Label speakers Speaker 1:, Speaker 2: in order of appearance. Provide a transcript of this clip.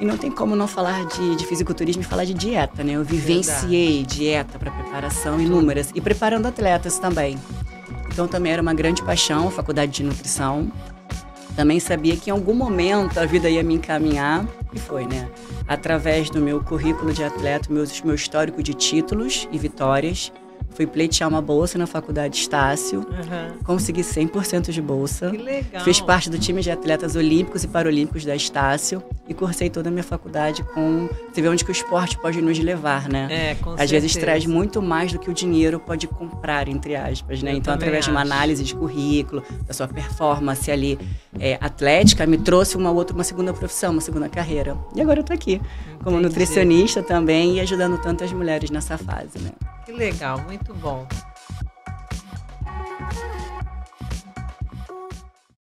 Speaker 1: E não tem como não falar de, de fisiculturismo e falar de dieta, né? Eu vivenciei dieta para preparação inúmeras e preparando atletas também. Então também era uma grande paixão, a faculdade de nutrição. Também sabia que em algum momento a vida ia me encaminhar, e foi, né? Através do meu currículo de atleta, meu, meu histórico de títulos e vitórias, Fui pleitear uma bolsa na faculdade Estácio. Uhum. Consegui 100% de bolsa.
Speaker 2: Que legal.
Speaker 1: Fiz parte do time de atletas olímpicos e paralímpicos da Estácio. E cursei toda a minha faculdade com... Você vê onde que o esporte pode nos levar, né?
Speaker 2: É, com
Speaker 1: Às
Speaker 2: certeza.
Speaker 1: vezes traz muito mais do que o dinheiro pode comprar, entre aspas, né?
Speaker 2: Eu
Speaker 1: então, através
Speaker 2: acho.
Speaker 1: de uma análise de currículo, da sua performance ali é, atlética, me trouxe uma outra, uma segunda profissão, uma segunda carreira. E agora eu tô aqui, como
Speaker 2: Entendi.
Speaker 1: nutricionista também e ajudando tantas mulheres nessa fase, né?
Speaker 2: Que legal, muito bom.